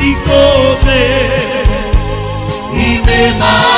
y comer y demás.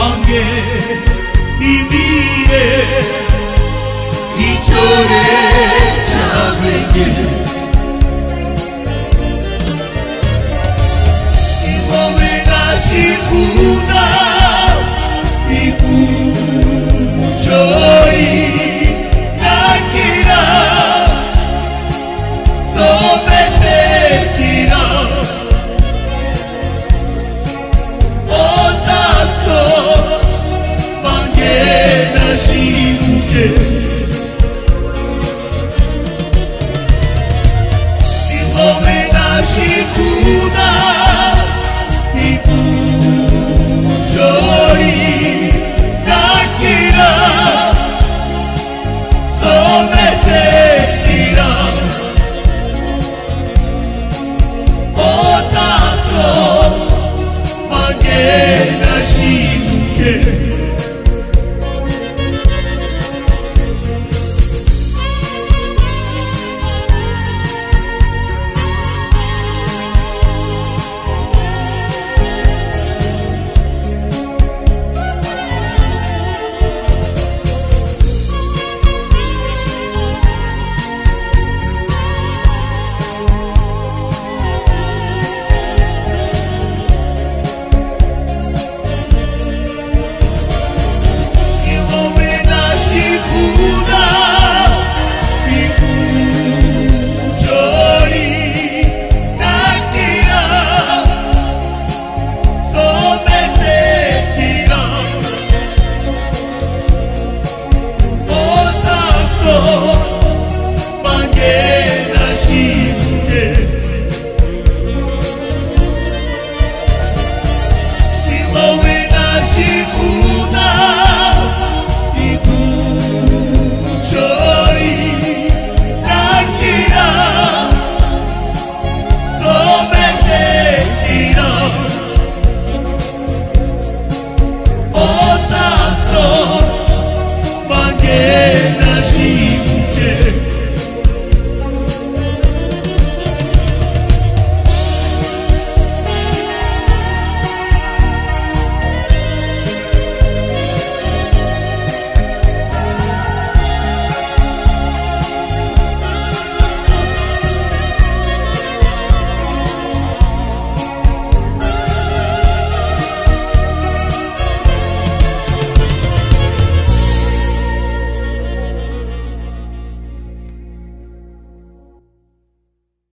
mangué y mire y lloré, ya me